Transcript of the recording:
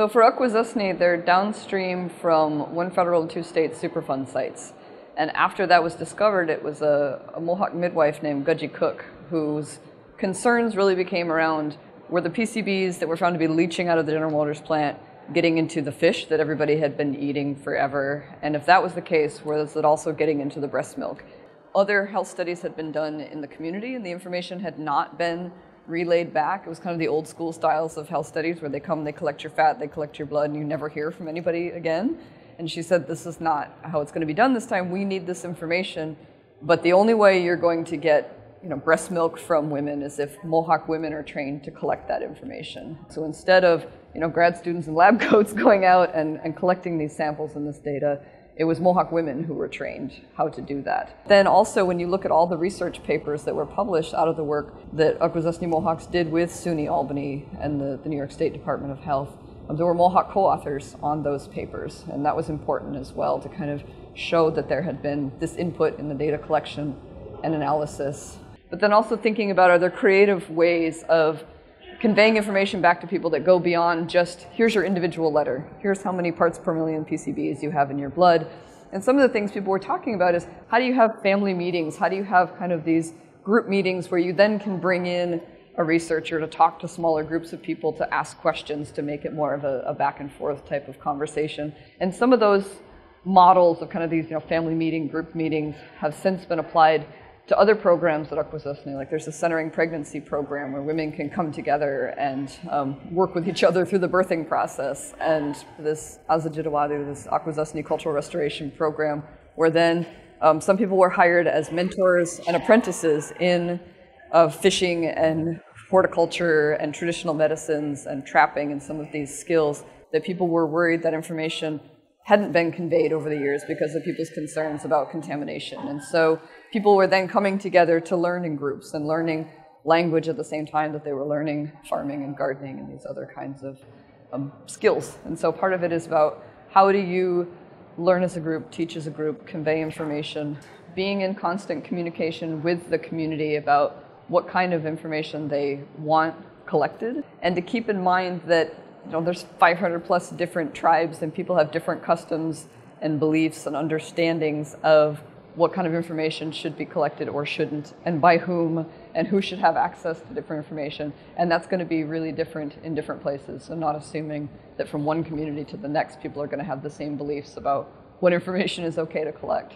So for Akwesasne, they're downstream from one federal and two state Superfund sites. And after that was discovered, it was a, a Mohawk midwife named Katsi Cook whose concerns really became around were the PCBs that were found to be leaching out of the General Motors plant getting into the fish that everybody had been eating forever? And if that was the case, was it also getting into the breast milk? Other health studies had been done in the community, and the information had not been relayed back. It was kind of the old school styles of health studies where they come, they collect your fat, they collect your blood, and you never hear from anybody again. And she said, This is not how it's going to be done this time. We need this information. But the only way you're going to get you know, breast milk from women is if Mohawk women are trained to collect that information. So instead of you know, grad students in lab coats going out and, and collecting these samples and this data, it was Mohawk women who were trained how to do that. Then also, when you look at all the research papers that were published out of the work that Akwesasne Mohawks did with SUNY Albany and the, the New York State Department of Health, um, there were Mohawk co-authors on those papers, and that was important as well to kind of show that there had been this input in the data collection and analysis. But then also thinking about are there creative ways of conveying information back to people that go beyond just here's your individual letter, here's how many parts per million PCBs you have in your blood. And some of the things people were talking about is how do you have family meetings? How do you have kind of these group meetings where you then can bring in a researcher to talk to smaller groups of people to ask questions to make it more of a, a back and forth type of conversation. And some of those models of kind of these you know, family meeting, group meetings have since been applied to other programs at Akwesasne. Like there's a centering pregnancy program where women can come together and um, work with each other through the birthing process. And this Azajidawadu, this Akwesasne Cultural Restoration Program, where then um, some people were hired as mentors and apprentices in uh, fishing and horticulture and traditional medicines and trapping and some of these skills that people were worried that information hadn't been conveyed over the years because of people's concerns about contamination. And so people were then coming together to learn in groups and learning language at the same time that they were learning farming and gardening and these other kinds of um, skills. And so part of it is about how do you learn as a group, teach as a group, convey information, being in constant communication with the community about what kind of information they want collected, and to keep in mind that you know, there's 500 plus different tribes and people have different customs and beliefs and understandings of what kind of information should be collected or shouldn't, and by whom, and who should have access to different information. And that's going to be really different in different places. So, not assuming that from one community to the next, people are going to have the same beliefs about what information is okay to collect.